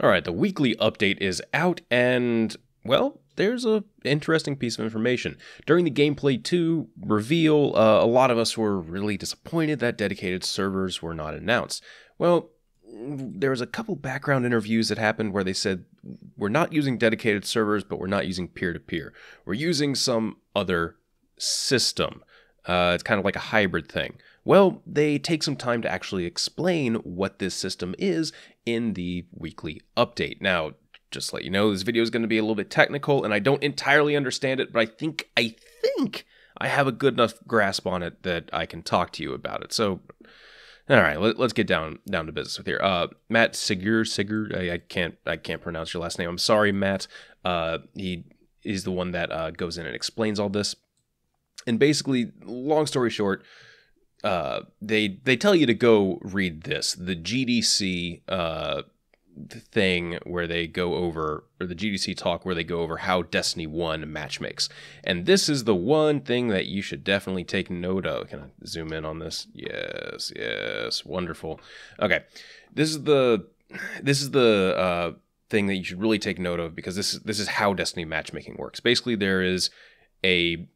All right, the weekly update is out, and well, there's a interesting piece of information. During the gameplay 2 reveal, uh, a lot of us were really disappointed that dedicated servers were not announced. Well, there was a couple background interviews that happened where they said we're not using dedicated servers, but we're not using peer to peer. We're using some other system. Uh, it's kind of like a hybrid thing. Well, they take some time to actually explain what this system is in the weekly update. Now, just let you know, this video is going to be a little bit technical and I don't entirely understand it, but I think I think I have a good enough grasp on it that I can talk to you about it. So all right, let, us get down down to business with here. Uh, Matt Segur Segur, I, I, can't I can't pronounce your last name. I'm sorry, Matt. Uh, he is the one that uh, goes in and explains all this. And basically, long story short, uh, they they tell you to go read this, the GDC uh, thing where they go over, or the GDC talk where they go over how Destiny 1 match makes, And this is the one thing that you should definitely take note of. Can I zoom in on this? Yes, yes, wonderful. Okay, this is the this is the uh, thing that you should really take note of because this is this is how Destiny matchmaking works. Basically, there is a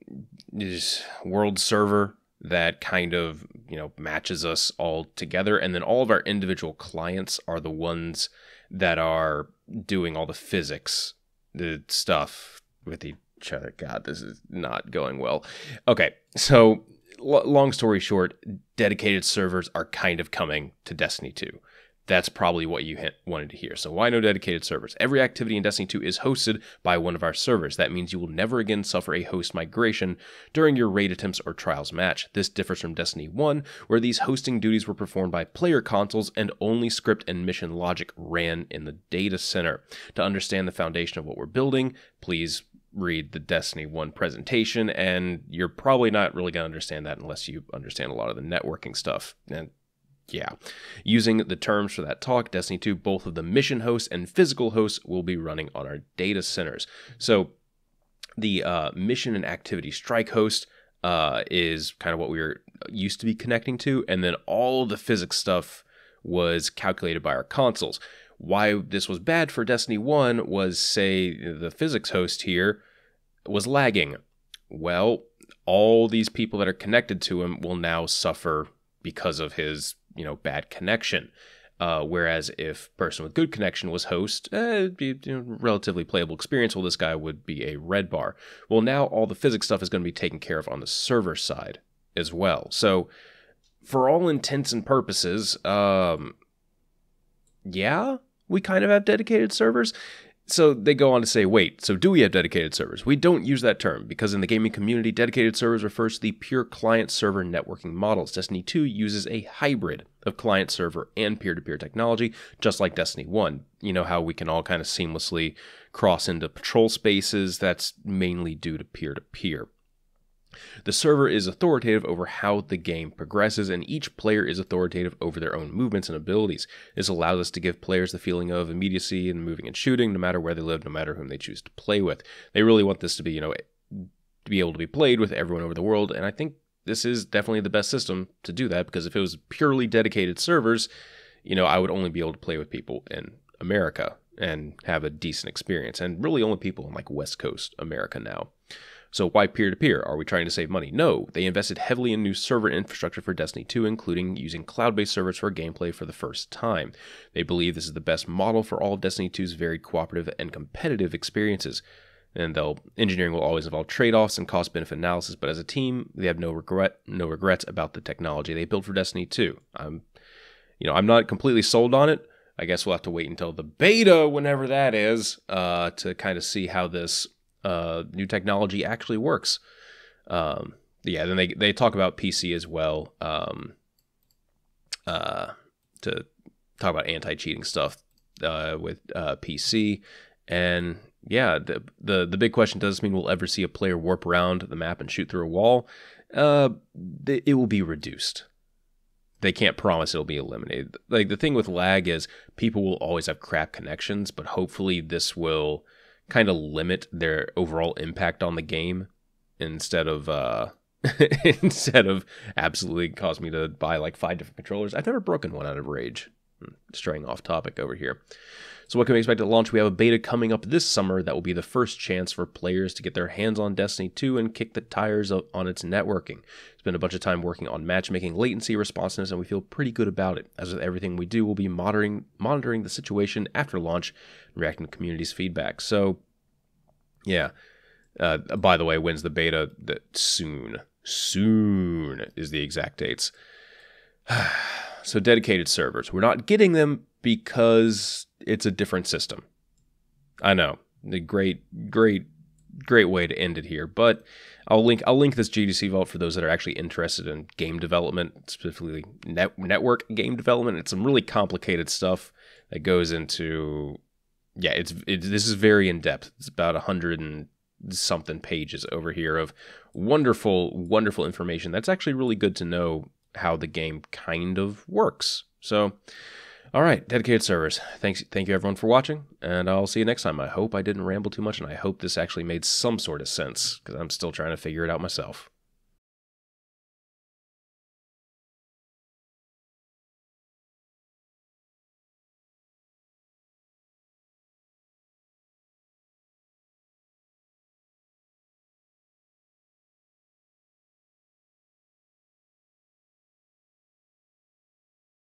world server that kind of you know matches us all together. And then all of our individual clients are the ones that are doing all the physics the stuff with each other. God this is not going well. Okay so long story short dedicated servers are kind of coming to destiny 2 that's probably what you wanted to hear. So why no dedicated servers? Every activity in Destiny 2 is hosted by one of our servers. That means you will never again suffer a host migration during your raid attempts or trials match. This differs from Destiny 1, where these hosting duties were performed by player consoles and only script and mission logic ran in the data center. To understand the foundation of what we're building, please read the Destiny 1 presentation, and you're probably not really going to understand that unless you understand a lot of the networking stuff. And yeah. Using the terms for that talk, Destiny 2, both of the mission hosts and physical hosts will be running on our data centers. So the uh, mission and activity strike host uh, is kind of what we were used to be connecting to, and then all the physics stuff was calculated by our consoles. Why this was bad for Destiny 1 was, say, the physics host here was lagging. Well, all these people that are connected to him will now suffer because of his you know bad connection. Uh, whereas if person with good connection was host, eh, it'd be you know, relatively playable experience. Well, this guy would be a red bar. Well, now all the physics stuff is going to be taken care of on the server side as well. So, for all intents and purposes, um, yeah, we kind of have dedicated servers so they go on to say, wait, so do we have dedicated servers? We don't use that term because in the gaming community, dedicated servers refers to the pure client server networking models. Destiny 2 uses a hybrid of client server and peer to peer technology, just like Destiny 1. You know how we can all kind of seamlessly cross into patrol spaces? That's mainly due to peer to peer. The server is authoritative over how the game progresses, and each player is authoritative over their own movements and abilities. This allows us to give players the feeling of immediacy in moving and shooting, no matter where they live, no matter whom they choose to play with. They really want this to be, you know, to be able to be played with everyone over the world, and I think this is definitely the best system to do that because if it was purely dedicated servers, you know, I would only be able to play with people in America and have a decent experience, and really only people in like West Coast America now. So why peer to peer? Are we trying to save money? No, they invested heavily in new server infrastructure for Destiny 2, including using cloud based servers for gameplay for the first time. They believe this is the best model for all of Destiny 2's very cooperative and competitive experiences. And they'll engineering will always involve trade-offs and cost-benefit analysis, but as a team, they have no regret no regrets about the technology they built for Destiny 2. I'm you know, I'm not completely sold on it. I guess we'll have to wait until the beta, whenever that is, uh, to kind of see how this uh, new technology actually works. Um, yeah, then they they talk about PC as well um, uh, to talk about anti cheating stuff uh, with uh, PC, and yeah, the, the the big question does this mean we'll ever see a player warp around the map and shoot through a wall? Uh, it will be reduced. They can't promise it'll be eliminated. Like the thing with lag is people will always have crap connections, but hopefully this will kind of limit their overall impact on the game instead of uh instead of absolutely cause me to buy like five different controllers. I've never broken one out of rage. Hmm, straying off topic over here. So, what can we expect at launch? We have a beta coming up this summer that will be the first chance for players to get their hands on Destiny 2 and kick the tires on its networking. Spent a bunch of time working on matchmaking, latency, responsiveness, and we feel pretty good about it. As with everything we do, we'll be monitoring monitoring the situation after launch and reacting to community's feedback. So, yeah. Uh, by the way, when's the beta? That soon, soon is the exact dates. so dedicated servers. We're not getting them because it's a different system. I know. The great, great, great way to end it here. But I'll link I'll link this GDC vault for those that are actually interested in game development, specifically net, network game development. It's some really complicated stuff that goes into yeah, it's it, this is very in depth. It's about a hundred and something pages over here of wonderful, wonderful information. That's actually really good to know how the game kind of works. So, all right, dedicated servers. Thanks, thank you everyone for watching, and I'll see you next time. I hope I didn't ramble too much, and I hope this actually made some sort of sense because I'm still trying to figure it out myself.